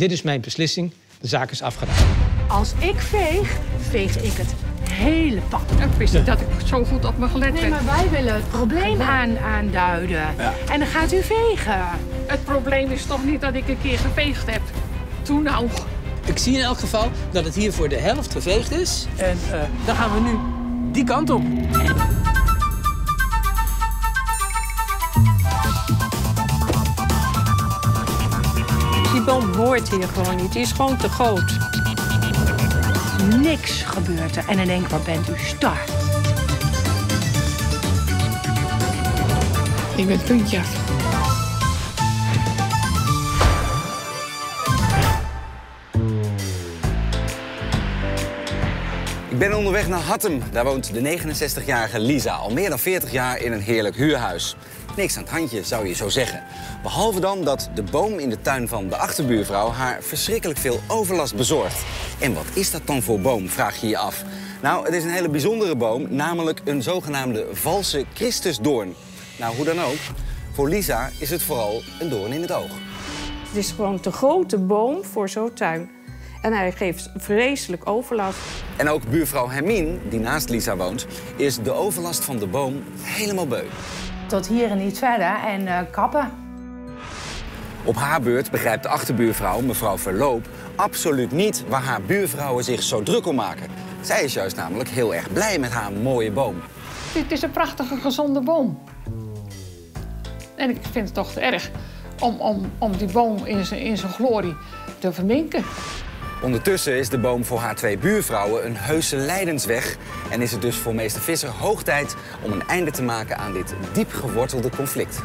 Dit is mijn beslissing. De zaak is afgedaan. Als ik veeg, veeg ik het hele pad. Ik wist niet dat ik zo goed op me gelet Nee, maar wij willen het probleem aan, aanduiden. En dan gaat u vegen. Het probleem is toch niet dat ik een keer geveegd heb. Toen nou. Ik zie in elk geval dat het hier voor de helft geveegd is. En eh, dan gaan we nu die kant op. Die boom hoort hier gewoon niet. Die is gewoon te groot. Niks gebeurt er. En dan denk ik, wat bent u star. Ik ben het puntje af. Ik ben onderweg naar Hattem. Daar woont de 69-jarige Lisa al meer dan 40 jaar in een heerlijk huurhuis. Niks aan het handje, zou je zo zeggen. Behalve dan dat de boom in de tuin van de achterbuurvrouw haar verschrikkelijk veel overlast bezorgt. En wat is dat dan voor boom, vraag je je af. Nou, het is een hele bijzondere boom, namelijk een zogenaamde valse Christusdoorn. Nou, hoe dan ook, voor Lisa is het vooral een doorn in het oog. Het is gewoon te grote boom voor zo'n tuin. En hij geeft vreselijk overlast. En ook buurvrouw Hermine, die naast Lisa woont, is de overlast van de boom helemaal beu. Tot hier en niet verder en eh, kappen. Op haar beurt begrijpt de achterbuurvrouw, mevrouw Verloop, absoluut niet waar haar buurvrouwen zich zo druk om maken. Zij is juist namelijk heel erg blij met haar mooie boom. Dit is een prachtige, gezonde boom. En ik vind het toch te erg om, om, om die boom in zijn, in zijn glorie te verminken. Ondertussen is de boom voor haar twee buurvrouwen een heuse lijdensweg. En is het dus voor meester Visser hoog tijd om een einde te maken aan dit diep gewortelde conflict.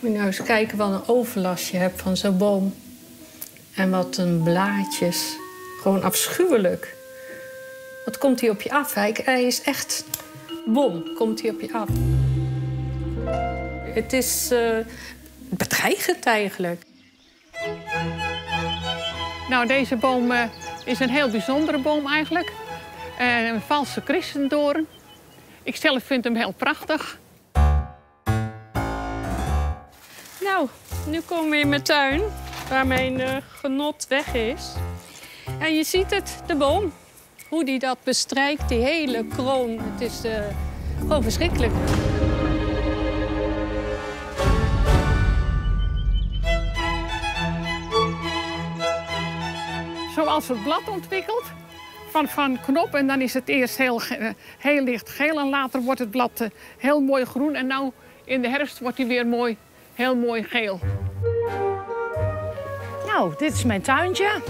Moet je nou eens kijken wat een overlast je hebt van zo'n boom. En wat een blaadjes. Gewoon afschuwelijk. Wat komt hij op je af? Hij, hij is echt... Bom, komt hij op je af. Het is eh, bedreigend eigenlijk. Nou, deze boom eh, is een heel bijzondere boom eigenlijk. Eh, een valse christendoorn. Ik zelf vind hem heel prachtig. Nou, nu komen we in mijn tuin, waar mijn eh, genot weg is. En je ziet het, de boom. Hoe die dat bestrijkt, die hele kroon. Het is gewoon verschrikkelijk. Zoals het blad ontwikkelt, van, van knop. En dan is het eerst heel, eh, heel licht geel en later wordt het blad eh, heel mooi groen. En nou in de herfst wordt hij weer mooi, heel mooi geel. Nou, dit is mijn tuintje.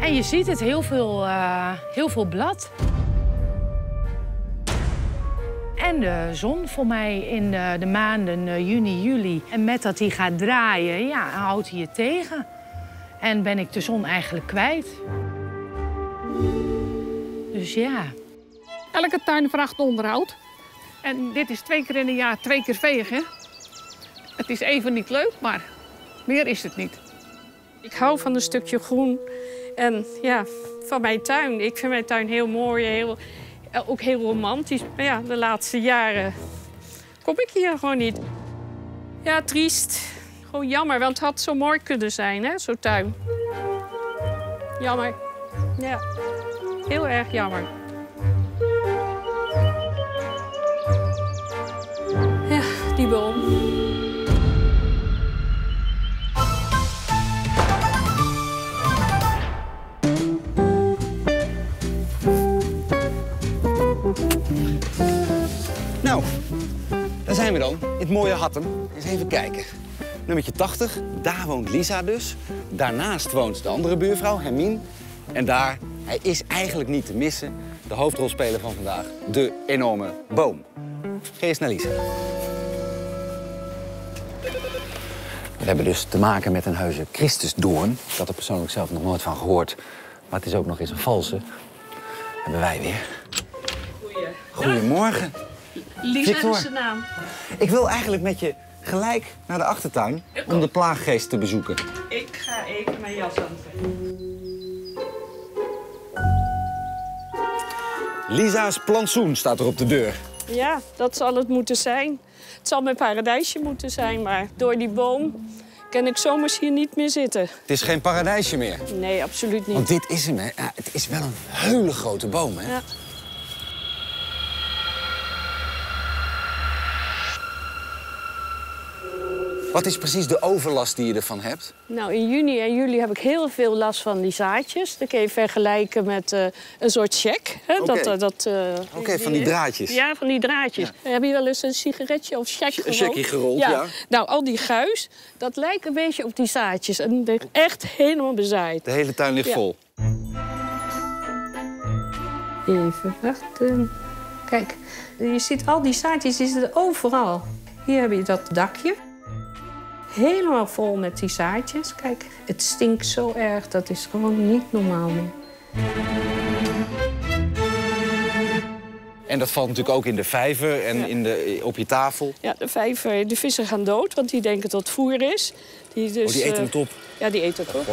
En je ziet het, heel veel, eh, heel veel blad. En de zon voor mij in de maanden juni, juli. En met dat hij gaat draaien, ja, houdt hij je tegen. En ben ik de zon eigenlijk kwijt. Dus ja, Elke tuin vraagt onderhoud. En dit is twee keer in een jaar twee keer vegen. Het is even niet leuk, maar meer is het niet. Ik hou van een stukje groen en ja, van mijn tuin. Ik vind mijn tuin heel mooi, heel, ook heel romantisch. Maar ja, de laatste jaren kom ik hier gewoon niet. Ja, triest. Gewoon jammer, want het had zo mooi kunnen zijn, hè, zo'n tuin. Jammer. Ja, heel erg jammer. Ja, die boom. Nou, daar zijn we dan. In het mooie Hattem. Eens even kijken. Nummertje 80, daar woont Lisa dus. Daarnaast woont de andere buurvrouw, Hermine. En daar, hij is eigenlijk niet te missen, de hoofdrolspeler van vandaag. De enorme boom. Ga eens naar Lisa. We hebben dus te maken met een heuse Christusdoorn. Ik had er persoonlijk zelf nog nooit van gehoord. Maar het is ook nog eens een valse. Hebben wij weer. Goedemorgen. Lisa Victor. is de naam. Ik wil eigenlijk met je gelijk naar de achtertuin om de plaaggeest te bezoeken. Ik ga even mijn jas aantrekken. Lisa's plantsoen staat er op de deur. Ja, dat zal het moeten zijn. Het zal mijn paradijsje moeten zijn, maar door die boom kan ik zomers hier niet meer zitten. Het is geen paradijsje meer. Nee, absoluut niet. Want dit is hem, hè. Ja, het is wel een hele grote boom, hè. Ja. Wat is precies de overlast die je ervan hebt? Nou, in juni en juli heb ik heel veel last van die zaadjes. Dat kun je vergelijken met eh, een soort check. Dat, eh, dat, eh, Oké, van die draadjes. Ja, van die draadjes. Heb je wel eens een sigaretje of check gerold? checkie gerold, ja. Nou, al die guis, dat lijkt een beetje op die zaadjes. En dat is echt helemaal bezaaid. De hele tuin ligt Ja. vol. Even wachten. Kijk, je ziet al die zaadjes, die zitten overal. Hier heb je dat dakje. Helemaal vol met die zaadjes. Kijk, het stinkt zo erg, dat is gewoon niet normaal meer. En dat valt natuurlijk ook in de vijver en Ja. in de, op je tafel. Ja, de vijver, de vissen gaan dood, want die denken dat het voer is. Die, dus, Oh, die eten eh, het op. Ja, die eten het op.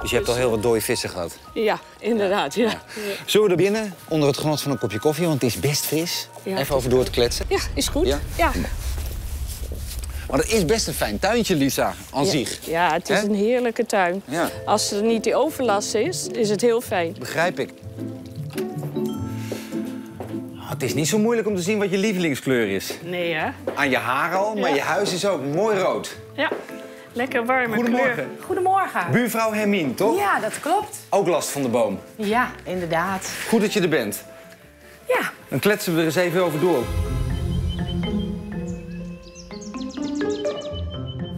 Dus je hebt al heel wat dode vissen gehad. Ja, inderdaad, ja. Ja, Zullen we er binnen, onder het genot van een kopje koffie, want het is best fris. Ja. Even over door te kletsen. ja is goed. Ja? Ja. Maar het is best een fijn tuintje, Lisa, aan Ja. zich. Ja, het is een heerlijke tuin. Ja. Als er niet die overlast is, is het heel fijn. Begrijp ik. Ah, Het is niet zo moeilijk om te zien wat je lievelingskleur is. Nee, hè? Aan je haar al, maar je huis is ook mooi rood. Ja, lekker warme Goedemorgen. kleur. Goedemorgen. Buurvrouw Hermine, toch? Ja, dat klopt. Ook last van de boom. Ja, inderdaad. Goed dat je er bent. Ja, Dan kletsen we er eens even over door.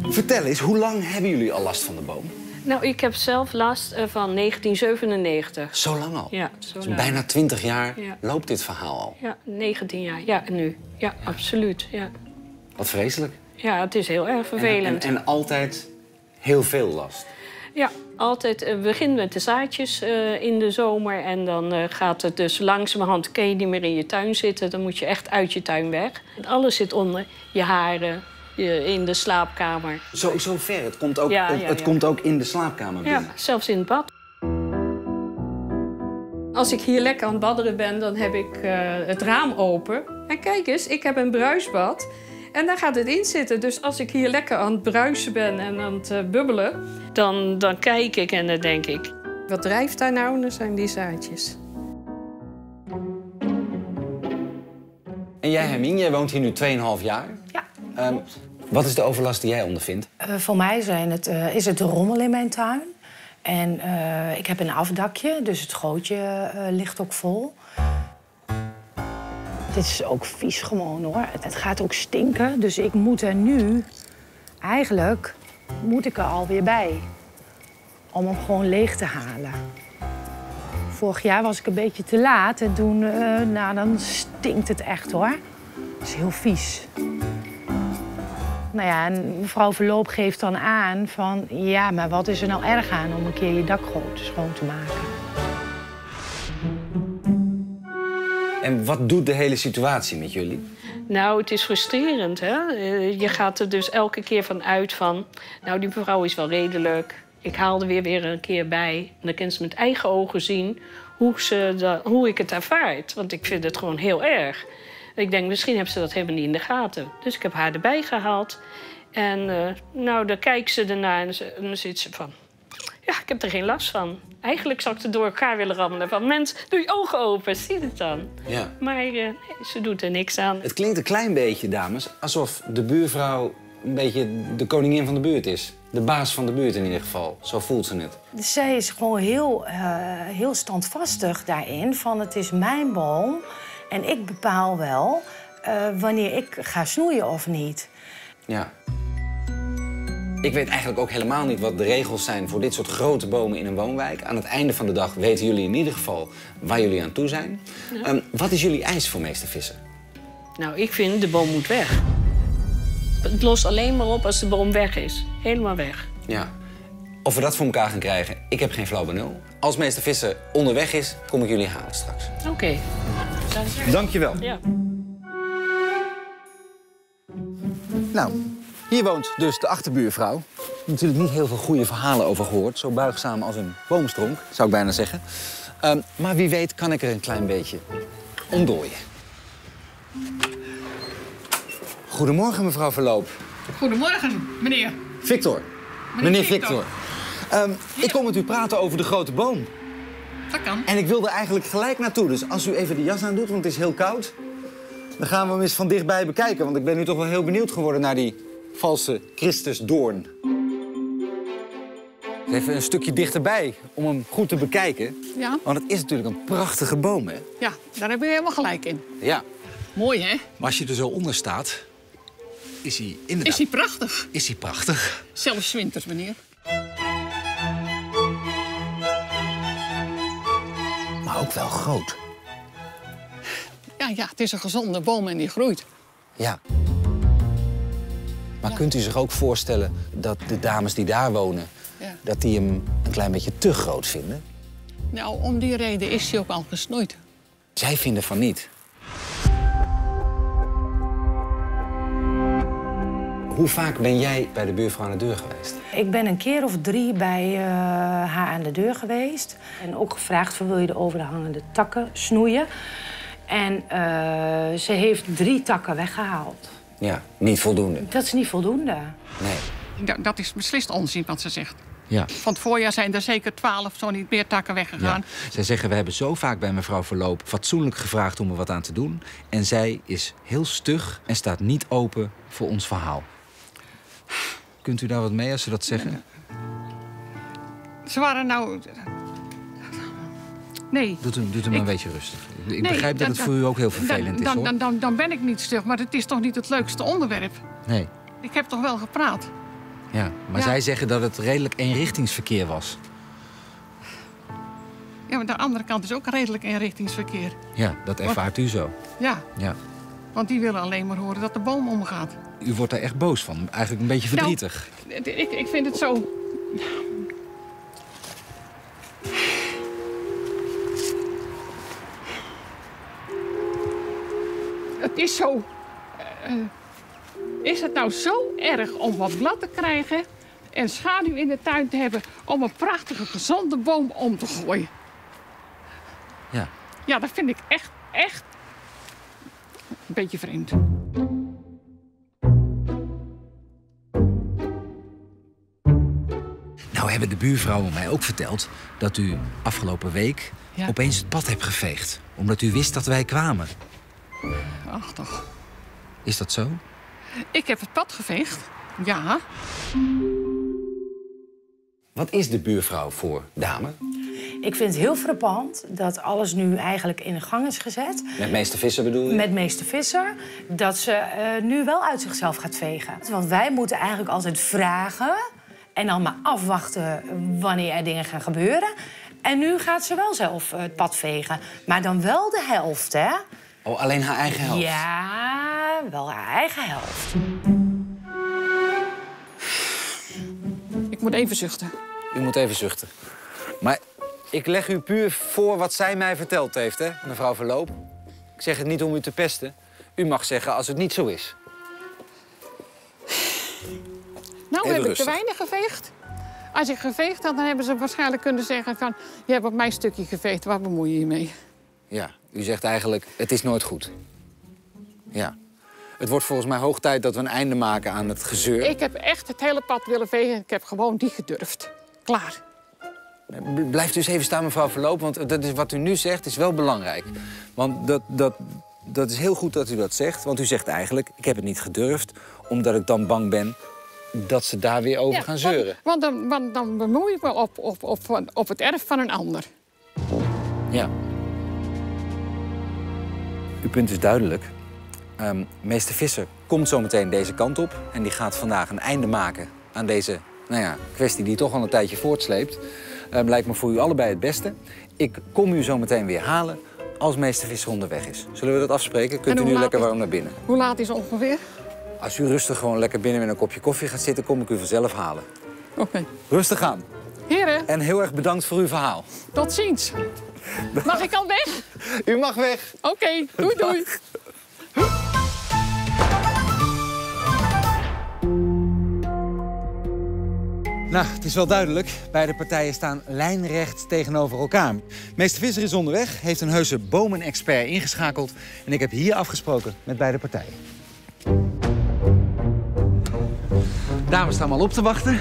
Vertel eens, hoe lang hebben jullie al last van de boom? Nou, ik heb zelf last eh, van 1997. Zo lang al? Ja, zo Dus lang. bijna 20 jaar Ja. loopt dit verhaal al. Ja, 19 jaar. Ja, nu. Ja, absoluut. Ja, Wat vreselijk. Ja het is heel erg En, vervelend. en, en altijd heel veel last. Ja, altijd uh, begin met de zaadjes eh, in de zomer. En dan eh, gaat het dus langzamerhand, kun je niet meer in je tuin zitten. Dan moet je echt uit je tuin weg. En alles zit onder. Je haren, je, in de slaapkamer. Zo, zo ver. Het komt ook, Ja, het, ja, het ja. komt ook in de slaapkamer Ja, binnen. zelfs in het bad. Als ik hier lekker aan het badderen ben, dan heb ik eh, het raam open. En kijk eens, ik heb een bruisbad. En daar gaat het in zitten. Dus als ik hier lekker aan het bruisen ben en aan het eh, bubbelen... Dan, dan kijk ik en dan denk ik... Wat drijft daar nou? Dan zijn die zaadjes. En jij, Hermine, jij woont hier nu 2,5 jaar. ja. Ehm, wat is de overlast die jij ondervindt? Eh, voor mij zijn het, eh, is het de rommel in mijn tuin. En eh, ik heb een afdakje, dus het gootje eh, ligt ook vol. Dit is ook vies gewoon hoor. Het, gaat ook stinken. Dus ik moet er nu, eigenlijk, moet ik er alweer bij. Om hem gewoon leeg te halen. Vorig jaar was ik een beetje te laat en toen, eh, nou dan stinkt het echt hoor. Het is heel vies. Nou ja, en mevrouw Verloop geeft dan aan van... ja, maar wat is er nou erg aan om een keer je dakgoot schoon te maken? En wat doet de hele situatie met jullie? Nou, het is frustrerend, hè? Eh, Je gaat er dus elke keer van uit van... nou, die mevrouw is wel redelijk. Ik haal er weer, weer een keer bij. En dan kan ze met eigen ogen zien hoe, ze hoe ik het ervaart. Want ik vind het gewoon heel erg. Ik denk, misschien heeft ze dat helemaal niet in de gaten. Dus ik heb haar erbij gehaald. En eh, nou, dan kijkt ze ernaar en, en dan zit ze van... Ja, ik heb er geen last van. Eigenlijk zou ik er door elkaar willen rammelen. Van, mens, doe je ogen open, zie het dan. Ja. Maar eh, nee, ze doet er niks aan. Het klinkt een klein beetje, dames, alsof de buurvrouw een beetje de koningin van de buurt is. De baas van de buurt in ieder geval. Zo voelt ze het. Dus zij is gewoon heel, eh, heel standvastig daarin van het is mijn boom... en ik bepaal wel eh, wanneer ik ga snoeien of niet. Ja. Ik weet eigenlijk ook helemaal niet wat de regels zijn voor dit soort grote bomen in een woonwijk. Aan het einde van de dag weten jullie in ieder geval waar jullie aan toe zijn. Ehm, wat is jullie eis voor meester Visser? Nou, ik vind de boom moet weg. Het lost alleen maar op als de boom weg is. Helemaal weg. Ja. Of we dat voor elkaar gaan krijgen, ik heb geen flauw benul. Als meester Visser onderweg is, kom ik jullie halen straks. Oké. Dankjewel. Ja. Nou, hier woont dus de achterbuurvrouw. natuurlijk niet heel veel goede verhalen over gehoord. Zo buigzaam als een boomstronk, zou ik bijna zeggen. Ehm, maar wie weet kan ik er een klein beetje ontdooien. Goedemorgen, mevrouw Verloop. Goedemorgen, meneer. Victor. Meneer Victor. Victor. Ehm, ik kom met u praten over de grote boom. Dat kan. En ik wilde eigenlijk gelijk naartoe. Dus als u even de jas aan doet, want het is heel koud... dan gaan we hem eens van dichtbij bekijken. Want ik ben nu toch wel heel benieuwd geworden naar die valse Christusdoorn. Even een stukje dichterbij om hem goed te bekijken. Ja, Want het is natuurlijk een prachtige boom, hè? ja, daar heb je helemaal gelijk in. Ja. Mooi, hè? Maar als je er zo onder staat, is hij inderdaad Is hij prachtig. is hij prachtig. Zelfs winters, meneer. Maar ook wel groot. Ja, ja, het is een gezonde boom en die groeit. Ja. Maar kunt u zich ook voorstellen dat de dames die daar wonen... Ja. dat die hem een klein beetje te groot vinden? Nou, om die reden is hij ook al gesnoeid. Zij vinden van niet. Hoe vaak ben jij bij de buurvrouw aan de deur geweest? Ik ben een keer of drie bij eh, haar aan de deur geweest. En ook gevraagd van wil je de overhangende takken snoeien. En eh, ze heeft drie takken weggehaald. Ja, niet voldoende. Dat is niet voldoende. Nee. Ja, dat is beslist onzin wat ze zegt. Ja. Van het voorjaar zijn er zeker twaalf, zo niet meer takken weggegaan. ja. Zij zeggen, we hebben zo vaak bij mevrouw Verloop fatsoenlijk gevraagd om er wat aan te doen. En zij is heel stug en staat niet open voor ons verhaal. Kunt u daar wat mee als ze dat zeggen? Ze waren nou... Nee. Doet hem, doet hem Ik- een beetje rustig. Ik nee, begrijp dat dan- het voor u ook heel vervelend dan, is, dan, hoor. dan, dan, dan ben ik niet stug, maar het is toch niet het leukste onderwerp? Nee. Ik heb toch wel gepraat? Ja, maar Ja. zij zeggen dat het redelijk eenrichtingsverkeer was. Ja, maar de andere kant is ook redelijk eenrichtingsverkeer. Ja, dat ervaart u zo. Ja, Ja. want die willen alleen maar horen dat de boom omgaat. U wordt daar echt boos van. Eigenlijk een beetje Nou, verdrietig. Ik, ik vind het zo... Het is zo... eh, is het nou zo erg om wat blad te krijgen... en schaduw in de tuin te hebben... om een prachtige, gezonde boom om te gooien? Ja. Ja, dat vind ik echt, echt... een beetje vreemd. Nou hebben de buurvrouwen mij ook verteld dat u afgelopen week Ja. opeens het pad hebt geveegd. Omdat u wist dat wij kwamen. Ach toch. Is dat zo? Ik heb het pad geveegd. Ja. Wat is de buurvrouw voor dame? Ik vind het heel frappant dat alles nu eigenlijk in gang is gezet. Met meeste vissen bedoel je? Met meester Visser. Dat ze eh, nu wel uit zichzelf gaat vegen. Want wij moeten eigenlijk altijd vragen. En dan maar afwachten wanneer er dingen gaan gebeuren. En nu gaat ze wel zelf eh, het pad vegen. Maar dan wel de helft, hè? Oh, alleen haar eigen helft? Ja, wel haar eigen helft. Ik moet even zuchten. U moet even zuchten. Maar ik leg u puur voor wat zij mij verteld heeft, hè, mevrouw Verloop. Ik zeg het niet om u te pesten. U mag zeggen als het niet zo is. Nou, Even heb ik te weinig geveegd. Als ik geveegd had, dan hebben ze waarschijnlijk kunnen zeggen van... je hebt op mijn stukje geveegd, waar bemoei je je mee? Ja, u zegt eigenlijk, het is nooit goed. Ja. Het wordt volgens mij hoog tijd dat we een einde maken aan het gezeur. Ik heb echt het hele pad willen vegen. Ik heb gewoon die gedurfd. Klaar. B- Blijft u eens even staan, mevrouw Verloop, want dat is, wat u nu zegt is wel belangrijk. Want dat, dat, dat is heel goed dat u dat zegt. Want u zegt eigenlijk, ik heb het niet gedurfd... omdat ik dan bang ben dat ze daar weer over Ja, gaan zeuren. Want, want dan, want dan bemoei ik me op, op, op, op het erf van een ander. Ja. Uw punt is duidelijk. Ehm, meester Visser komt zo meteen deze kant op... en die gaat vandaag een einde maken aan deze nou ja, kwestie die toch al een tijdje voortsleept. Ehm, lijkt me voor u allebei het beste. Ik kom u zo meteen weer halen als meester Visser onderweg is. Zullen we dat afspreken? Kunt u nu lekker warm naar binnen. Hoe laat is het ongeveer? Als u rustig gewoon lekker binnen met een kopje koffie gaat zitten... kom ik u vanzelf halen. Oké. Rustig aan. Heren, En heel erg bedankt voor uw verhaal. tot ziens. Mag ik al weg? U mag weg. Oké, doei doei. Nou, het is wel duidelijk. Beide partijen staan lijnrecht tegenover elkaar. Meester Visser is onderweg, heeft een heuse bomenexpert ingeschakeld... en ik heb hier afgesproken met beide partijen. Dames staan al op te wachten.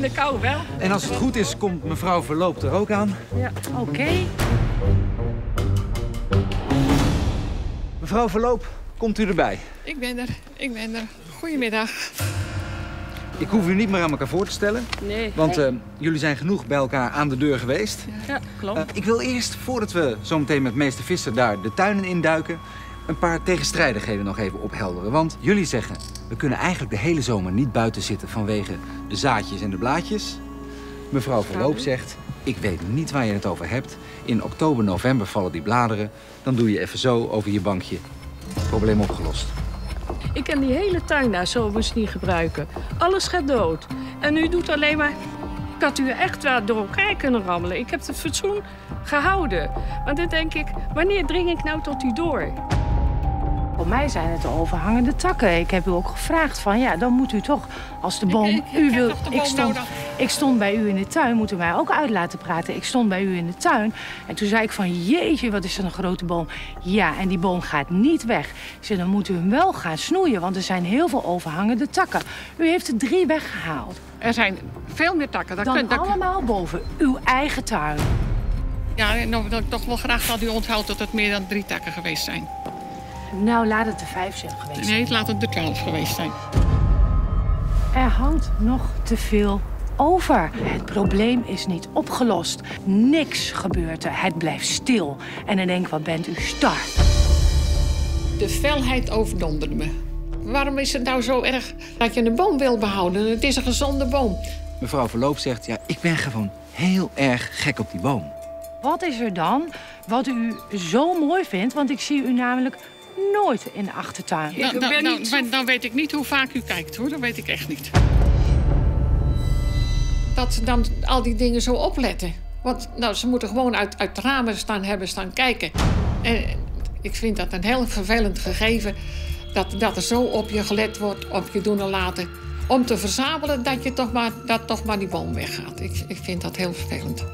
In de kou wel. En als het goed is, komt mevrouw Verloop er ook aan. Ja. Oké. Mevrouw Verloop, komt u erbij? Ik ben er, ik ben er. Goedemiddag. Ik hoef u niet meer aan elkaar voor te stellen. Nee. Want eh, jullie zijn genoeg bij elkaar aan de deur geweest. Ja, klopt. Eh, ik wil eerst, voordat we zometeen met meester Visser daar de tuinen induiken... een paar tegenstrijdigheden nog even ophelderen. Want jullie zeggen, we kunnen eigenlijk de hele zomer niet buiten zitten... vanwege de zaadjes en de blaadjes. Mevrouw Verloop zegt, ik weet niet waar je het over hebt. In oktober, november vallen die bladeren. Dan doe je even zo over je bankje. Probleem opgelost. Ik kan die hele tuin daar zomers niet gebruiken. Alles gaat dood. En u doet alleen maar... Ik had u echt wel door elkaar kunnen rammelen. Ik heb het fatsoen gehouden. Maar dan denk ik, wanneer dring ik nou tot u door? Voor mij zijn het de overhangende takken. Ik heb u ook gevraagd van, ja, dan moet u toch, als de boom... ik- ik u wil, ik, stond, ik stond bij u in de tuin, moet u mij ook uit laten praten. Ik stond bij u in de tuin en toen zei ik van, jeetje, wat is dat een grote boom. Ja, en die boom gaat niet weg. Zei, dan moet u hem wel gaan snoeien, want er zijn heel veel overhangende takken. U heeft er drie weggehaald. Er zijn veel meer takken. Dat Dan kun- dat- allemaal boven uw eigen tuin. Ja, en dan wil ik toch wel graag dat u onthoudt dat het meer dan drie takken geweest zijn. Nou, laat het er vijf zijn geweest. Nee, laat het er twaalf geweest zijn. Er hangt nog te veel over. Het probleem is niet opgelost. Niks gebeurt er. Het blijft stil. En dan denk ik, wat bent u star? De felheid overdonderde me. Waarom is het nou zo erg dat je een boom wil behouden? Het is een gezonde boom. Mevrouw Verloop zegt, ja, ik ben gewoon heel erg gek op die boom. Wat is er dan wat u zo mooi vindt? Want ik zie u namelijk nooit in de achtertuin. Dan, dan, ben dan- niet zo- dan- dan weet ik niet hoe vaak u kijkt, hoor. Dat weet ik echt niet. Dat ze dan al die dingen zo opletten. Want nou, ze moeten gewoon uit, uit de ramen staan hebben staan kijken. En ik vind dat een heel vervelend gegeven... dat, dat er zo op je gelet wordt, op je doen en laten... om te verzamelen dat, je toch maar, dat toch maar die boom weggaat. Ik, ik vind dat heel vervelend.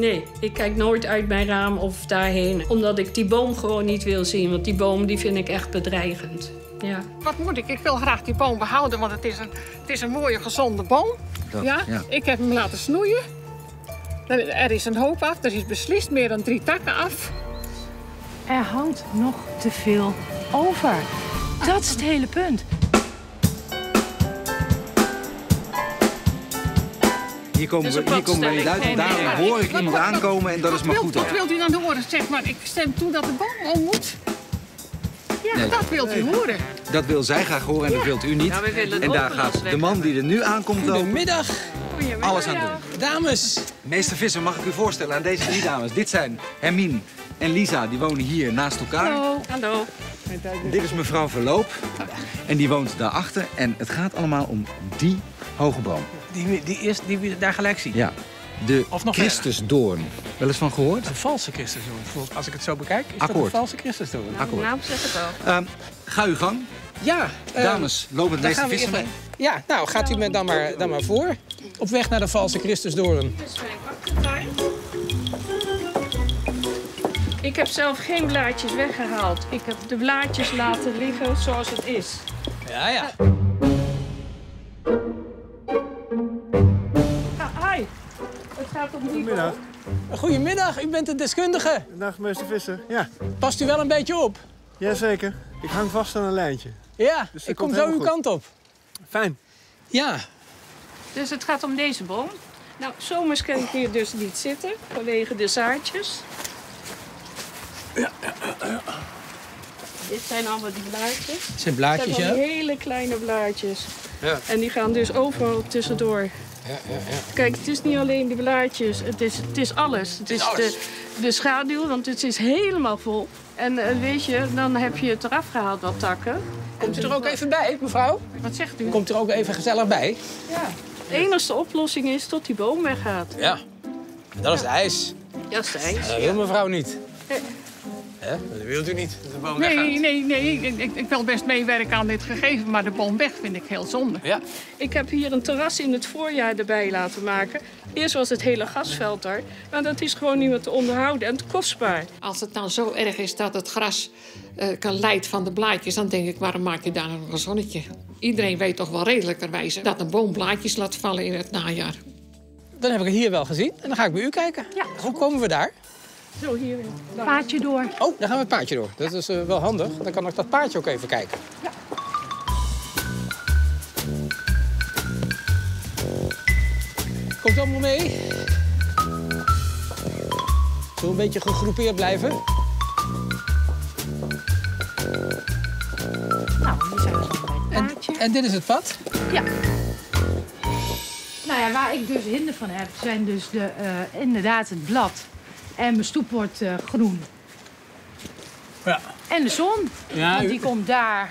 Nee, ik kijk nooit uit mijn raam of daarheen. Omdat ik die boom gewoon niet wil zien. Want die boom die vind ik echt bedreigend. Ja. Wat moet ik? Ik wil graag die boom behouden, want het is een, het is een mooie, gezonde boom. Dat- ja? ja. Ik heb hem laten snoeien. Er er is een hoop af, er is beslist meer dan drie takken af. Er hangt nog te veel over. Dat is het hele punt. Hier komen, we, hier komen we niet uit. En daarom Nee, hoor ik wat- iemand wat- aankomen en dat is Wat maar wilt- goed Wat ook. wilt u dan horen? Zeg maar, ik stem toe dat de boom om moet. Ja, Nee. dat wilt u horen. Dat wil zij graag horen en dat wilt u niet. Ja, we willen het en daar gaat de man die er nu aankomt lopen Goedemiddag, alles aan doen. dames. Meester Visser, mag ik u voorstellen aan deze drie dames? Dit zijn Hermine en Lisa, die wonen hier naast elkaar. Hallo. Hallo. Dit is mevrouw Verloop en die woont daarachter. En het gaat allemaal om die hoge boom. Die, die, eerst, die we daar gelijk zien. Ja, de Of nog Christusdoorn. Wel eens van gehoord? Een valse Christusdoorn. Volgens- Als ik het zo bekijk, is dat Akkoord. een valse Christusdoorn. De Akkoord. naam zegt het al. Ehm, ga uw gang. Ja, eh, Dames, lopen het we Visser mee. Ja, nou gaat u me dan maar, dan maar voor. Op weg naar de valse Christusdoorn. Ik heb zelf geen blaadjes weggehaald. Ik heb de blaadjes laten liggen zoals het is. Ja, ja. Goedemiddag. Goedemiddag, u bent de deskundige. Dag, meester Visser. Ja, Past u wel een beetje op? jazeker. Ik hang vast aan een lijntje. Ja, Dus ik kom zo uw kant op. Fijn. Ja, Dus het gaat om deze boom. Nou, zomers kan ik hier dus niet zitten vanwege de zaadjes. Dit zijn allemaal die blaadjes. het zijn Het blaadjes, zijn ja. hele kleine blaadjes. Ja. En die gaan dus overal tussendoor. Kijk, het is niet alleen die blaadjes, het is, het is alles. Het is. De, de schaduw, want het is helemaal vol. En eh, weet je, dan heb je het eraf gehaald, wat takken. Komt u er ook even bij, mevrouw? Wat zegt u? Komt er ook even gezellig bij? Ja. De enige oplossing is tot die boom weggaat. Ja. Dat is de ijs. Ja, zij. Dat wil mevrouw niet. Hè? Dat wilt u niet, dat de boom weggaat. Nee, nee, nee. Ik, ik, ik wil best meewerken aan dit gegeven, maar de boom weg vind ik heel zonde. Ja, Ik heb hier een terras in het voorjaar erbij laten maken. Eerst was het hele gasveld daar, maar dat is gewoon niet meer te onderhouden en te kostbaar. Als het dan zo erg is dat het gras eh, kan leidt van de blaadjes, dan denk ik, waarom maak je daar nog een zonnetje? Iedereen weet toch wel redelijkerwijze dat een boom blaadjes laat vallen in het najaar. dan heb ik het hier wel gezien. En dan ga ik bij u kijken. Ja. Hoe komen we daar? Zo hier. Paadje door. Oh, daar gaan we het paardje door. Dat is eh, wel handig. Dan kan ik dat paardje ook even kijken. Komt allemaal mee? Zullen we een beetje gegroepeerd blijven? Nou, hier zijn we zo bij het En, paadje. en dit is het pad? Ja. Nou ja, waar ik dus hinder van heb, zijn dus de, eh, inderdaad het blad. En mijn stoep wordt eh, groen. Ja. En de zon. Ja, Want u- die komt daar.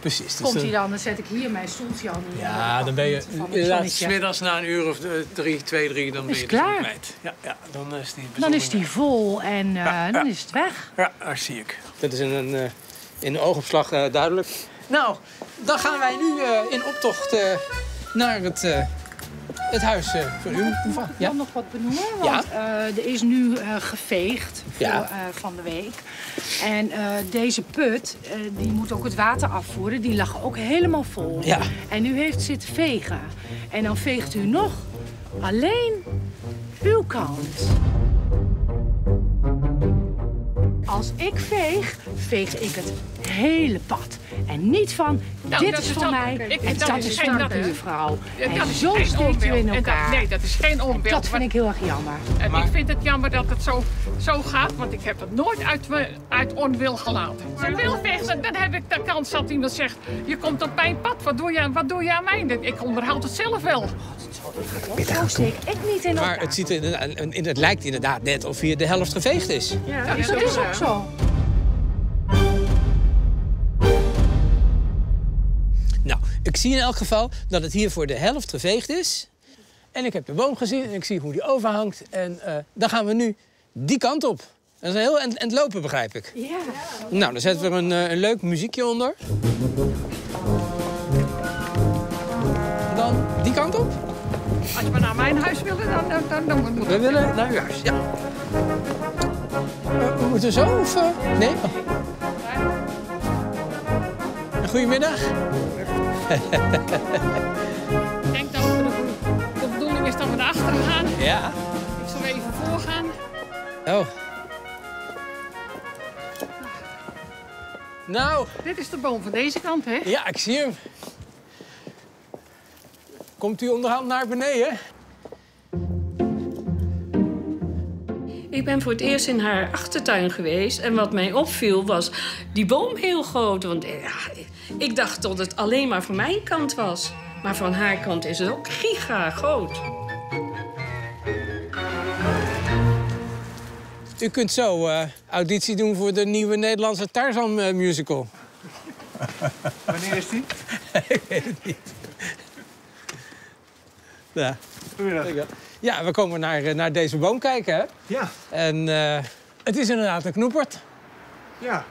Precies. Dus Komt dan- hij dan, dan zet ik hier mijn stoeltje al neer. Ja, dan ben je inderdaad smiddags na een uur of eh, drie, twee, drie, dan ben Is je zon klaar. kwijt. Ja, ja, dan is die Dan is die vol en eh, Ja, dan ja. is het weg. Ja, daar zie ik. Dat is in een, eh, in een oogopslag eh, duidelijk. Nou, dan gaan wij nu eh, in optocht eh, naar het, eh, het huis eh, van u. Ik wil Ja? nog wat benoemen, want eh, er is nu eh, geveegd voor, Ja. van de week. En deze put, die moet ook het water afvoeren, die lag ook helemaal vol. Ja. En u heeft zitten vegen. En dan veegt u nog alleen uw kant. Als ik veeg, veeg ik het hele pad. En niet van, Nou, dit dat is van mij ik- en dat dat is van dat de buurvrouw. En dat is zo steekt u in En dat- elkaar. nee, dat is geen onwil. Dat vind ik heel erg jammer. En ik vind het jammer dat het zo, zo gaat, want ik heb het nooit uit, me- uit onwil gelaten. Ik wil vechten, dan heb ik de kans dat iemand zegt... je komt op mijn pad, wat doe je, wat doe je aan mij? Ik onderhoud het zelf wel. Zo steek ik niet in elkaar. Maar het, ziet in- in- het lijkt inderdaad net of hier de helft geveegd is. Ja, dat is ook zo. Ik zie in elk geval dat het hier voor de helft geveegd is. En ik heb de boom gezien en ik zie hoe die overhangt. En eh, dan gaan we nu die kant op. Dat is een heel eind lopen, begrijp ik. Ja. Nou, dan zetten we een, eh, een leuk muziekje onder. Dan die kant op. Als we naar mijn huis willen, dan, dan, dan, dan moet We willen naar uw huis, ja. Eh, we moeten zo of... Nee? Oh. Goedemiddag. Ik denk dat we de, de bedoeling is dat we naar achteren gaan. Ja. Ik zal even voorgaan. Oh. Nou, Dit is de boom van deze kant, hè? ja, ik zie hem. Komt u onderhand naar beneden? Ik ben voor het eerst in haar achtertuin geweest. En wat mij opviel was die boom heel groot. Want ja, ik dacht dat het alleen maar van mijn kant was. Maar van haar kant is het ook giga groot. U kunt zo eh, auditie doen voor de nieuwe Nederlandse Tarzan eh, musical. Wanneer is die? ik weet het niet. Ja. Goedemiddag. ja, we komen naar, eh, naar deze boom kijken, hè? Ja. En eh, het is inderdaad een knoepert. Ja.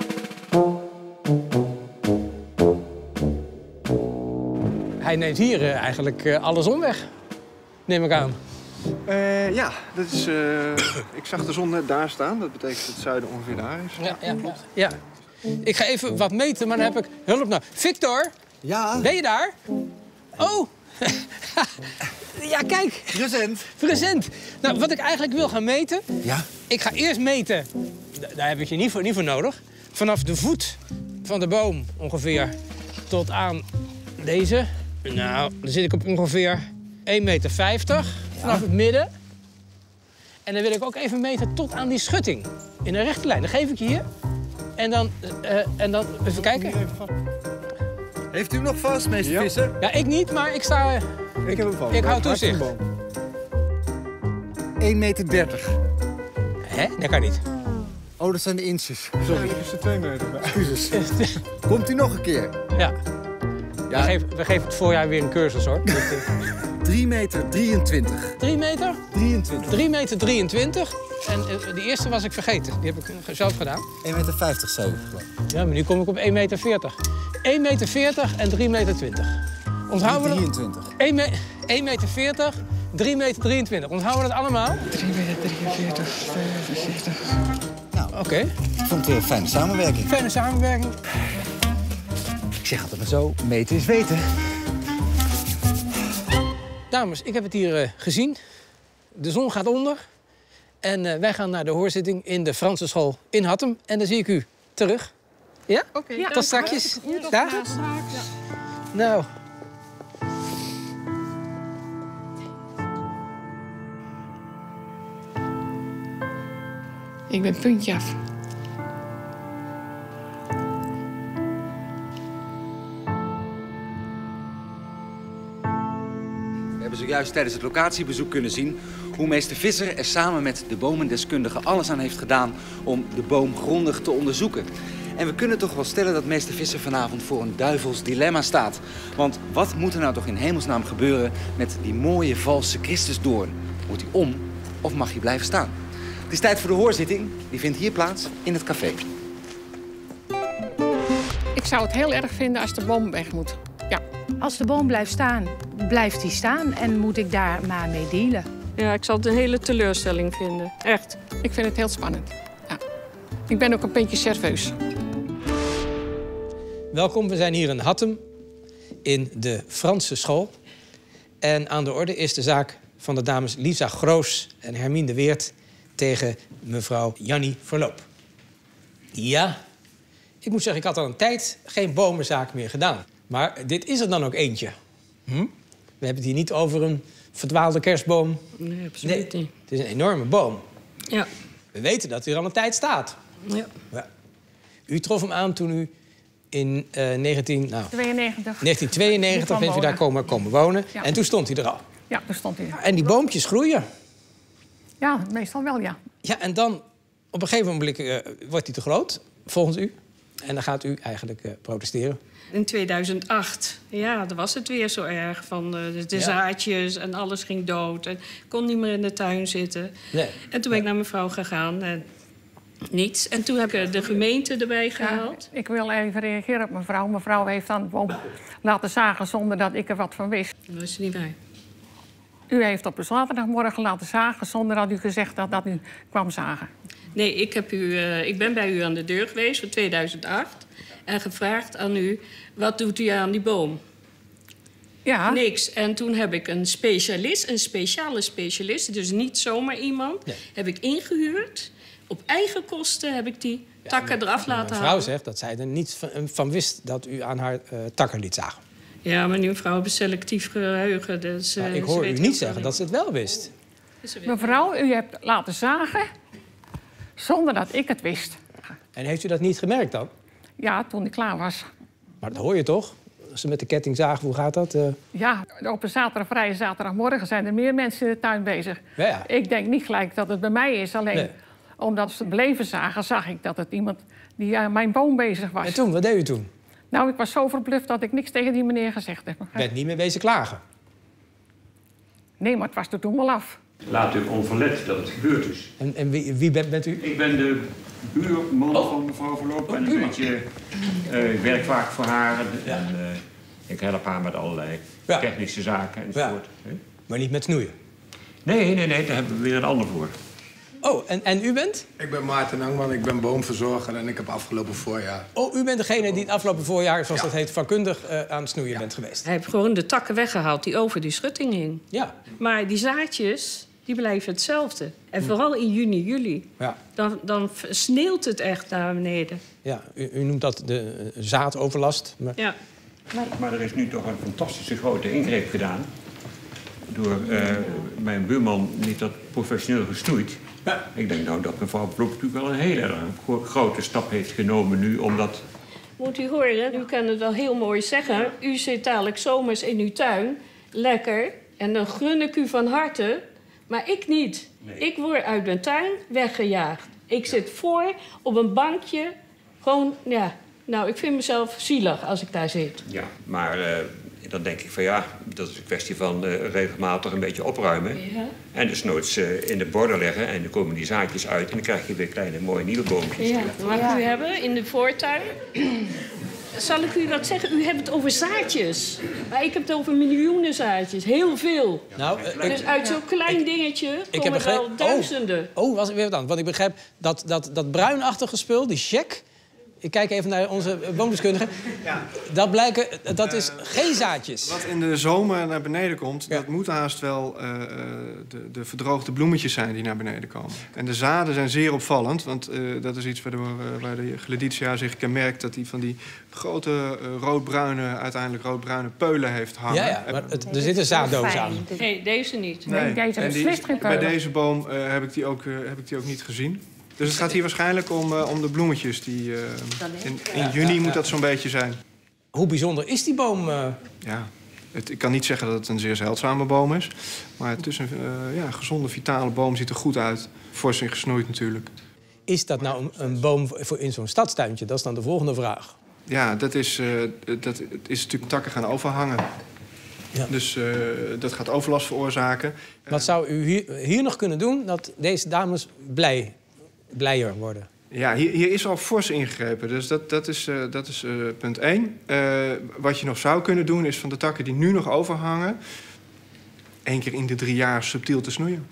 Hij neemt hier eh, eigenlijk eh, alles om weg, neem ik aan. Eh, ja, dat is, eh, ik zag de zon net daar staan. Dat betekent dat het zuiden ongeveer daar is. Ja, ja, ja. ja. Ik ga even wat meten, maar dan heb ik hulp nodig. Victor, Ja, ben je daar? Oh! ja, kijk, present. present. Nou, wat ik eigenlijk wil gaan meten... Ja, Ik ga eerst meten, da- daar heb ik je niet voor, niet voor nodig... vanaf de voet van de boom ongeveer tot aan deze. Nou, dan zit ik op ongeveer 1,50 meter vanaf het midden. En dan wil ik ook even meten tot aan die schutting. In een rechte lijn. Dan geef ik je hier. En dan, eh, en dan even kijken. heeft u hem nog vast, meester Ja. Visser? Ja, ik niet, maar ik sta... Ik heb hem vast. ik hou toezicht. boom. 1,30 meter. Hè? Dat kan niet. Oh, dat zijn de inches. Sorry, er is er twee meter bij. Excuses. Komt u nog een keer? Ja. We, geven, we geven het voorjaar weer een cursus, hoor. 3 meter 23. 3 meter? 23. 3 meter 23. En uh, die eerste was ik vergeten. Die heb ik zelf gedaan. 1 meter 50 zo. Ja, maar nu kom ik op 1 meter 40. 1 meter 40 en 3 meter 20. Onthouden we 23. 1, me 1 meter 40, 3 meter 23. Onthouden we dat allemaal? 3 meter 43, 75. Nou, Oké. Okay. Ik vond het een fijne samenwerking. Fijne samenwerking. Ik zeg altijd maar zo, meten is weten. Dames, ik heb het hier uh, gezien. De zon gaat onder. En uh, wij gaan naar de hoorzitting in de Franse school in Hattem. En dan zie ik u terug. Ja? Oké. Okay, ja, Tot straks. Daar? Ja, straks. Ja. Nou. Ik ben puntje af. Zojuist tijdens het locatiebezoek kunnen zien hoe meester Visser er samen met de bomendeskundige alles aan heeft gedaan om de boom grondig te onderzoeken. En we kunnen toch wel stellen dat meester Visser vanavond voor een duivels dilemma staat. Want wat moet er nou toch in hemelsnaam gebeuren met die mooie valse Christusdoorn? Moet hij om of mag hij blijven staan? Het is tijd voor de hoorzitting. Die vindt hier plaats in het café. Ik zou het heel erg vinden als de boom weg moet. Ja. Als de boom blijft staan, blijft hij staan en moet ik daar maar mee dealen. Ja, ik zal het een hele teleurstelling vinden. Echt. Ik vind het heel spannend. Ja. Ik ben ook een beetje nerveus. Welkom, we zijn hier in Hattem in de Franse school. En aan de orde is de zaak van de dames Lisa Groos en Hermine de Weert tegen mevrouw Jannie Verloop. Ja, ik moet zeggen, ik had al een tijd geen bomenzaak meer gedaan. Maar dit is er dan ook eentje. Hm? We hebben het hier niet over een verdwaalde kerstboom. Nee, absoluut nee, niet. Het is een enorme boom. Ja. We weten dat hij er al een tijd staat. Ja. ja. U trof hem aan toen u in uh, 19, nou, 92. 1992 bent u daar komen, komen wonen. Ja. En toen stond hij er al. Ja, toen stond hij er. En die boompjes groeien. Ja, meestal wel, ja. Ja, en dan op een gegeven moment uh, wordt hij te groot, volgens u. En dan gaat u eigenlijk uh, protesteren. In 2008, ja, dan was het weer zo erg. Van de, de ja. zaadjes en alles ging dood. En ik kon niet meer in de tuin zitten. Nee. En toen ben ik naar mevrouw gegaan. En niets. En toen heb ik de gemeente erbij gehaald. Ja, ik wil even reageren op mevrouw. Mevrouw heeft dan de boom laten zagen zonder dat ik er wat van wist. Dat is niet waar. U heeft op een zaterdagmorgen laten zagen zonder dat u gezegd had dat u kwam zagen. Nee, ik, heb u, uh, ik ben bij u aan de deur geweest van 2008 en gevraagd aan u: wat doet u aan die boom? Ja. Niks. En toen heb ik een specialist, een speciale specialist, dus niet zomaar iemand, Nee. heb ik ingehuurd. Op eigen kosten heb ik die takken eraf laten Mevrouw halen. zegt dat zij er niet van, van wist dat u aan haar uh, takken liet zagen. Ja, maar die mevrouw heeft een selectief geheugen. Dus, uh, Maar ik hoor u niet zeggen dat ze het wel wist. Mevrouw, u hebt laten zagen zonder dat ik het wist. En heeft u dat niet gemerkt dan? Ja, toen ik klaar was. Maar dat hoor je toch? Als ze met de ketting zagen, hoe gaat dat? Uh, Ja, op een zaterdag, vrije zaterdagmorgen zijn er meer mensen in de tuin bezig. ja, ja. Ik denk niet gelijk dat het bij mij is. Alleen Nee. omdat ze het bleven zagen, zag ik dat het iemand die aan mijn boom bezig was. En toen, wat deed u toen? Nou, ik was zo verbluft dat ik niks tegen die meneer gezegd heb. U bent niet meer wezen klagen. Nee, maar het was er toen wel af. Laat u onverlet dat het gebeurd is. En, en wie, wie bent, bent u? Ik ben de buurman van mevrouw Verloop en een Oh. beetje... eh, ik werk vaak voor haar en, en, eh, ik help haar met allerlei Ja. technische zaken enzovoort. hè. Maar niet met snoeien. Nee, nee, nee, daar hebben we weer een ander voor. Oh, en, en u bent? Ik ben Maarten Angman, ik ben boomverzorger en ik heb afgelopen voorjaar... Oh, u bent degene die het afgelopen voorjaar, zoals dat heet, vakkundig eh, aan het snoeien bent geweest. Hij heeft gewoon de takken weggehaald die over die schutting hing. Ja, Maar die zaadjes, die blijven hetzelfde. En vooral in juni, juli. ja. Dan, dan sneeuwt het echt naar beneden. ja. U, u noemt dat de eh, zaadoverlast. Maar Ja. Maar er is nu toch een fantastische grote ingreep gedaan. Door eh, mijn buurman niet dat professioneel gesnoeid. Ja. Ik denk nou dat mevrouw Vloep natuurlijk wel een hele grote stap heeft genomen nu. Omdat Moet u horen, u kan het wel heel mooi zeggen. U zit dadelijk zomers in uw tuin, lekker. En dan gun ik u van harte. Maar ik niet. Ik word uit mijn tuin weggejaagd. Ik zit voor op een bankje, gewoon ja, Nou, ik vind mezelf zielig als ik daar zit. Ja, maar eh, dan denk ik van ja, dat is een kwestie van eh, regelmatig een beetje opruimen. Ja. En dus nooit in de borden leggen en dan komen die zaadjes uit en dan krijg je weer kleine mooie nieuwe boompjes. Ja, mag ik u hebben in de voortuin? Zal ik u wat zeggen? U hebt het over zaadjes. Maar ik heb het over miljoenen zaadjes. Heel veel. Nou, eh, Dus uit zo'n klein dingetje ik heb komen begrepen... wel duizenden. Oh, oh was weer wat anders. Want ik begrijp dat, dat, dat bruinachtige spul, die check... Ik kijk even naar onze boomdeskundige. Dat blijken, dat is geen zaadjes. Wat in de zomer naar beneden komt, dat moeten haast wel eh, eh, de, de verdroogde bloemetjes zijn die naar beneden komen. En de zaden zijn zeer opvallend, want eh, dat is iets waardoor, eh, waar de gleditia zich kenmerkt... dat hij van die grote eh, roodbruine, uiteindelijk roodbruine peulen heeft hangen. Ja, ja, maar het, er zit een zaaddoos aan. Nee, deze niet. Nee, deze en die- bij deze boom eh, heb, ik die ook, eh, heb ik die ook niet gezien. Dus het gaat hier waarschijnlijk om, eh, om de bloemetjes. Die, eh, in, in juni moet dat zo'n beetje zijn. Hoe bijzonder is die boom? eh? Ja, het, ik kan niet zeggen dat het een zeer zeldzame boom is. Maar het is een eh, ja, gezonde, vitale boom. Ziet er goed uit. Fors en gesnoeid natuurlijk. Is dat nou een, een boom voor in zo'n stadstuintje? Dat is dan de volgende vraag. Ja, dat is, eh, dat is natuurlijk takken gaan overhangen. Ja. Dus eh, dat gaat overlast veroorzaken. Wat zou u hier, hier nog kunnen doen dat deze dames blij, blijer worden? Ja, hier, hier is al fors ingegrepen. Dus dat, dat is, eh, dat is eh, punt één. Eh, wat je nog zou kunnen doen, is van de takken die nu nog overhangen... één keer in de drie jaar subtiel te snoeien.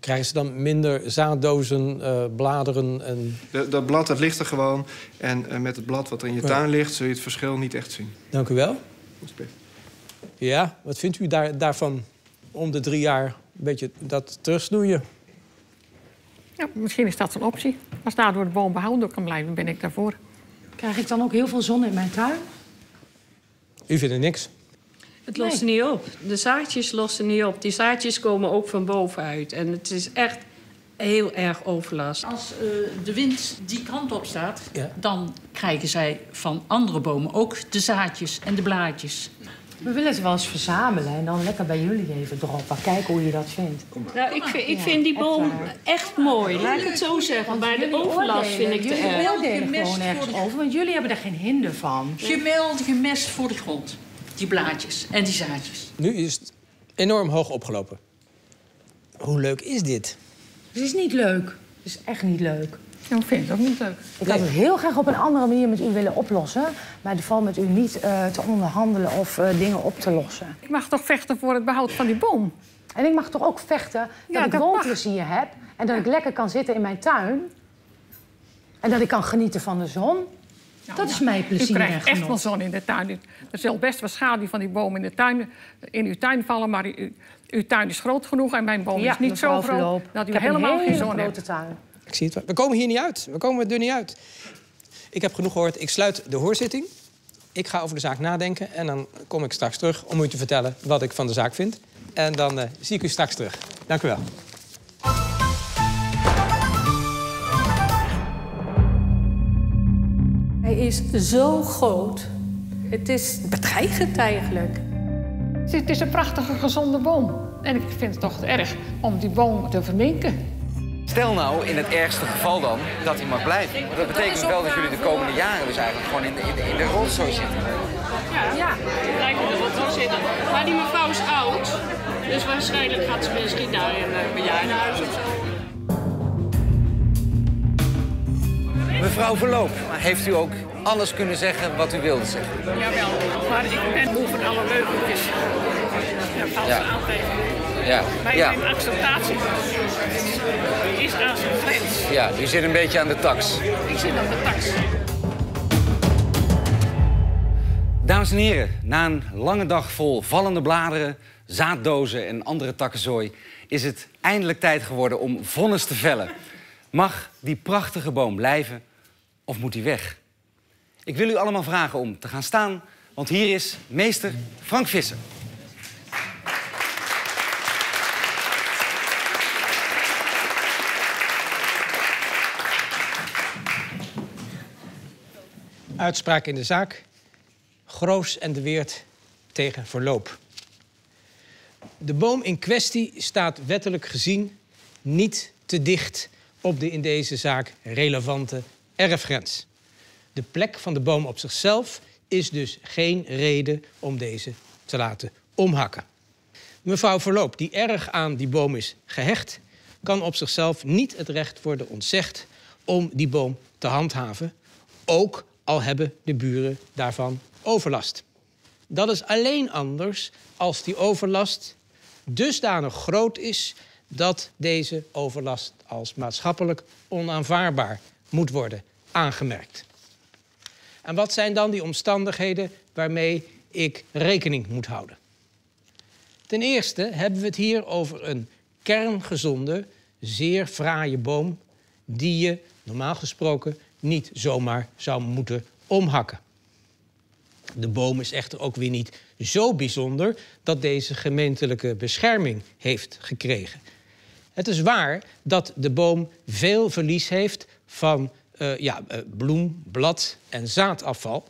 Krijgen ze dan minder zaaddozen, bladeren en... Dat, dat blad dat ligt er gewoon. En met het blad wat er in je tuin ligt... zul je het verschil niet echt zien. Dank u wel. Alsjeblieft. Ja, wat vindt u daar, daarvan om de drie jaar een beetje dat terugsnoeien? Ja, misschien is dat een optie. Als daardoor de boom behouden kan blijven, ben ik daarvoor. Krijg ik dan ook heel veel zon in mijn tuin? U vindt er niks. Het lost niet op. De zaadjes lossen niet op. Die zaadjes komen ook van bovenuit. En het is echt heel erg overlast. Als eh, de wind die kant op staat, Ja. dan krijgen zij van andere bomen ook de zaadjes en de blaadjes. We willen het wel eens verzamelen en dan lekker bij jullie even droppen. Kijken hoe je dat vindt. Nou, ik, vind, ik vind die boom echt mooi, laat ik het zo zeggen. Maar de overlast vind ik te jullie erg. oordelen Gemest gewoon ergens de- over, want jullie hebben er geen hinder van. Geweldige mest voor de grond. Die blaadjes en die zaadjes. Nu is het enorm hoog opgelopen. Hoe leuk is dit? Het is niet leuk. Het is echt niet leuk. Ja, ik vind het ook niet leuk. Ik had het heel graag op een andere manier met u willen oplossen. Maar het valt met u niet eh, te onderhandelen of eh, dingen op te lossen. Ik mag toch vechten voor het behoud van die boom? En ik mag toch ook vechten dat Ja, ik woonplezier heb. En dat ik lekker kan zitten in mijn tuin. En dat ik kan genieten van de zon. dat is mijn U plezier en krijgt echt wel zon in de tuin. U- Er zal best wat schaduw van die boom in, de tuin, in uw tuin vallen, maar u, uw tuin is groot genoeg en mijn boom Ja, is niet zo groot dat u Ik heb helemaal een geen hele zon hebt. tuin. Ik zie het wel. We komen hier niet uit. We komen er niet uit. Ik heb genoeg gehoord. Ik sluit de hoorzitting. Ik ga over de zaak nadenken. En dan kom ik straks terug om u te vertellen wat ik van de zaak vind. En dan eh, zie ik u straks terug. Dank u wel. Hij is zo groot. Het is bedreigend eigenlijk. Het is een prachtige, gezonde boom. En ik vind het toch erg om die boom te verminken. Stel nou in het ergste geval dan dat hij mag blijven. Dat betekent wel dat jullie de komende jaren dus eigenlijk gewoon in de, in de, in de rotzooi zitten. Ja, ja. lijkt me er wat toe zitten. Maar die mevrouw is oud. Dus waarschijnlijk gaat ze misschien naar een eh, bejaardenhuis of zo. Mevrouw Verloop, heeft u ook alles kunnen zeggen wat u wilde zeggen? Jawel, maar ik ben moe van alle leukentjes. Ja, valse Ja. aantekeningen. Ja, Mijn, ja, acceptatie is aan zijn grens. ja, u zit een beetje aan de tax. Ik zit op de tax. Dames en heren, na een lange dag vol vallende bladeren, zaaddozen en andere takkenzooi... is het eindelijk tijd geworden om vonnis te vellen. Mag die prachtige boom blijven of moet hij weg? Ik wil u allemaal vragen om te gaan staan, want hier is meester Frank Visser. Uitspraak in de zaak. Groos en de Weert tegen verloop. De boom in kwestie staat wettelijk gezien niet te dicht op de in deze zaak relevante erfgrens. De plek van de boom op zichzelf is dus geen reden om deze te laten omhakken. Mevrouw Verloop, die erg aan die boom is gehecht, kan op zichzelf niet het recht worden ontzegd om die boom te handhaven, ook al hebben de buren daarvan overlast. Dat is alleen anders als die overlast dusdanig groot is dat deze overlast als maatschappelijk onaanvaardbaar moet worden aangemerkt. En wat zijn dan die omstandigheden waarmee ik rekening moet houden? Ten eerste hebben we het hier over een kerngezonde, zeer fraaie boom die je normaal gesproken niet zomaar zou moeten omhakken. De boom is echter ook weer niet zo bijzonder dat deze gemeentelijke bescherming heeft gekregen. Het is waar dat de boom veel verlies heeft van uh, ja, uh, bloem, blad en zaadafval.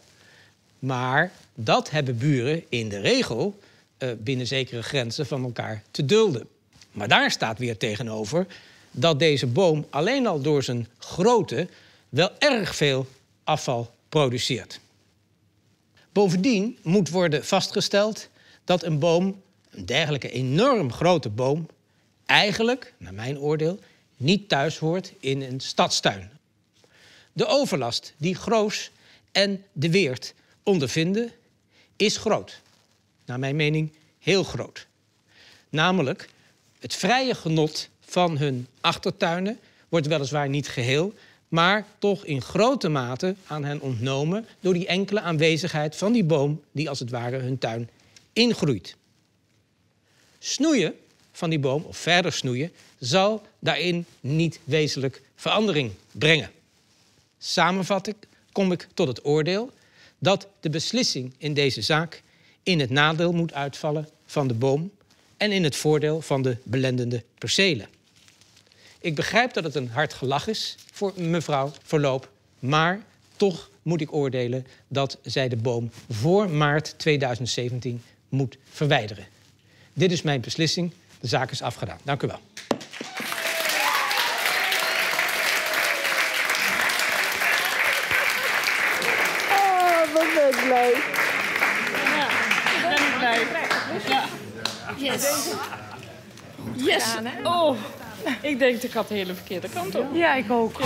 Maar dat hebben buren in de regel uh, binnen zekere grenzen van elkaar te dulden. Maar daar staat weer tegenover dat deze boom alleen al door zijn grootte wel erg veel afval produceert. Bovendien moet worden vastgesteld dat een boom, een dergelijke enorm grote boom, eigenlijk, naar mijn oordeel, niet thuis hoort in een stadstuin. De overlast die Groos en de Weert ondervinden, is groot. Naar mijn mening heel groot. Namelijk, het vrije genot van hun achtertuinen wordt weliswaar niet geheel, maar toch in grote mate aan hen ontnomen door die enkele aanwezigheid van die boom die als het ware hun tuin ingroeit. Snoeien van die boom, of verder snoeien, zal daarin niet wezenlijk verandering brengen. Samenvat kom ik tot het oordeel dat de beslissing in deze zaak in het nadeel moet uitvallen van de boom en in het voordeel van de belendende percelen. Ik begrijp dat het een hard gelach is voor mevrouw Verloop, maar toch moet ik oordelen dat zij de boom voor maart 2017 moet verwijderen. Dit is mijn beslissing. De zaak is afgedaan. Dank u wel. Oh, wat ben ik blij. Ja, ben ik blij. Ja. Yes. Yes. Oh, ik denk dat ik had de hele verkeerde kant op. Ja, ik ook.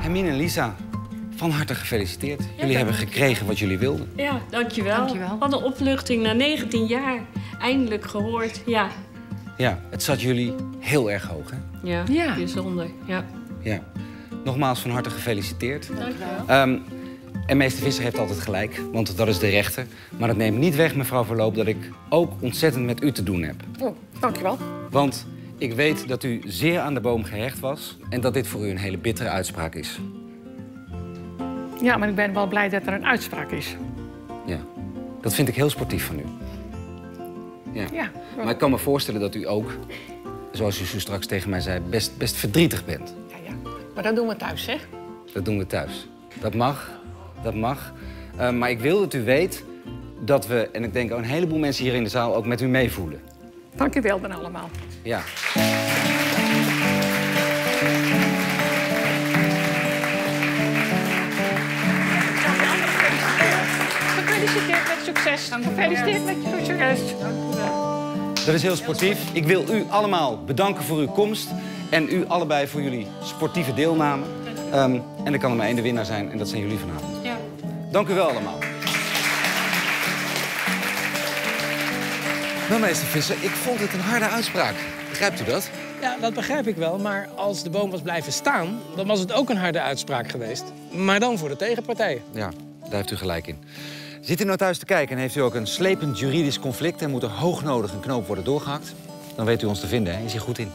Hermine en Lisa, van harte gefeliciteerd. jullie hebben gekregen wat jullie wilden. Ja, dankjewel. Dankjewel. Wat een opluchting na 19 jaar. Eindelijk gehoord. Ja, Ja, het zat jullie heel erg hoog, hè? ja, Ja. bijzonder. Ja. Ja. Nogmaals van harte gefeliciteerd. Dankjewel. Ehm, en meester Visser heeft altijd gelijk, want dat is de rechter. Maar dat neemt niet weg, mevrouw Verloop, dat ik ook ontzettend met u te doen heb. Oh, dankjewel. Want ik weet dat u zeer aan de boom gehecht was... en dat dit voor u een hele bittere uitspraak is. Ja, maar ik ben wel blij dat er een uitspraak is. Ja. Dat vind ik heel sportief van u. Ja. Ja. Maar ik kan me voorstellen dat u ook, zoals u zo straks tegen mij zei... best, best verdrietig bent. Ja, ja. Maar dat doen we thuis, zeg. Dat doen we thuis. Dat mag, dat mag. Eh, maar ik wil dat u weet dat we, en ik denk ook een heleboel mensen hier in de zaal... ook met u meevoelen. Dank u wel dan allemaal. Ja. Gefeliciteerd met succes. Gefeliciteerd met je succes. Dat is heel sportief. Ik wil u allemaal bedanken voor uw komst. En u allebei voor jullie sportieve deelname. Ehm, en er kan er maar één de winnaar zijn en dat zijn jullie vanavond. Ja. Dank u wel allemaal. Nou, meester Visser, ik vond het een harde uitspraak. Begrijpt u dat? Ja, dat begrijp ik wel. Maar als de boom was blijven staan, dan was het ook een harde uitspraak geweest. Maar dan voor de tegenpartijen. Ja, daar heeft u gelijk in. Zit u nou thuis te kijken en heeft u ook een slepend juridisch conflict... en moet er hoognodig een knoop worden doorgehakt? Dan weet u ons te vinden, hè? Is hier goed in.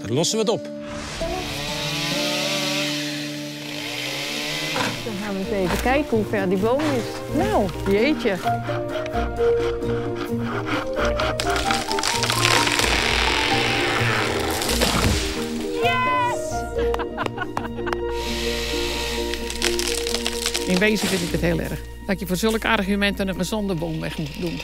Dan lossen we het op. Dan gaan we eens even kijken hoe ver die boom is. Nou, jeetje. In wezen vind ik het heel erg. Dat je voor zulke argumenten een gezonde boom weg moet doen.